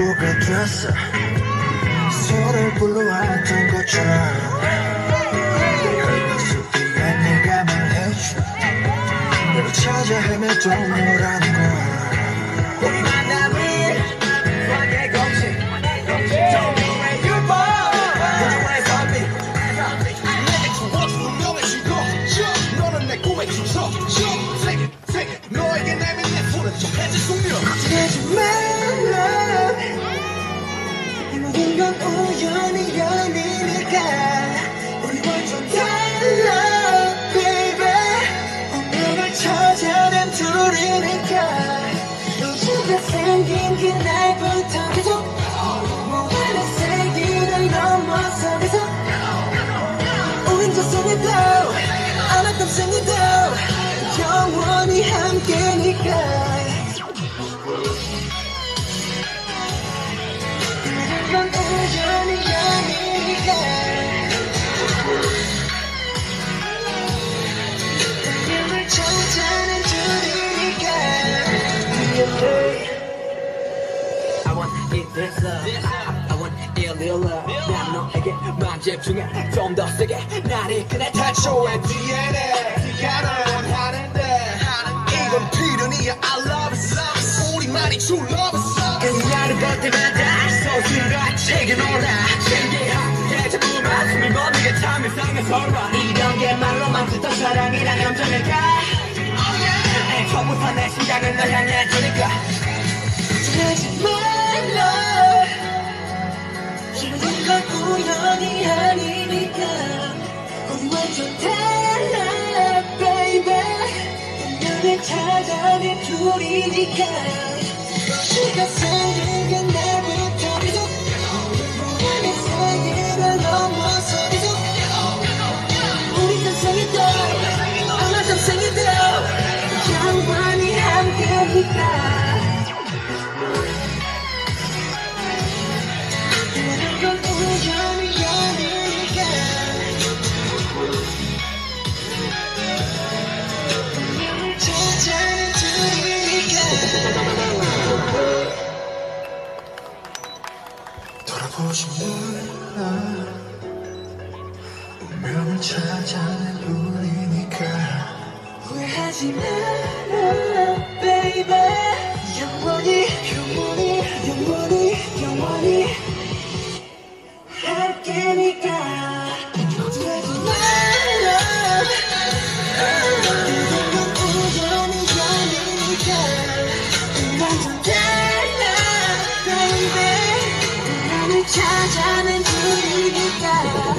않았어? 서로를 불러왔던 것처럼. 숲 뒤에 내가 말해줘. 너를 찾아 헤매도 너라는 걸 우주 love I want it real love 난 너에게 만 집중해 좀 더 세게. 날 이끄네 태초의 DNA 기가는 하는데. 이건 필연이야. I love it. 우리만이 true love it 볼 때마다 소수가 책에 놀라. 신기하게 자꾸만 숨이 멎는 참 이상해 설마 이런 게 말로만 듣던 사랑이란 감정일까? 애초부터 내 심장을 널 향해 주니까. 하지 말라 둘이니까 우주 보지 말라 운명을 찾아낸 우리니까. 영원히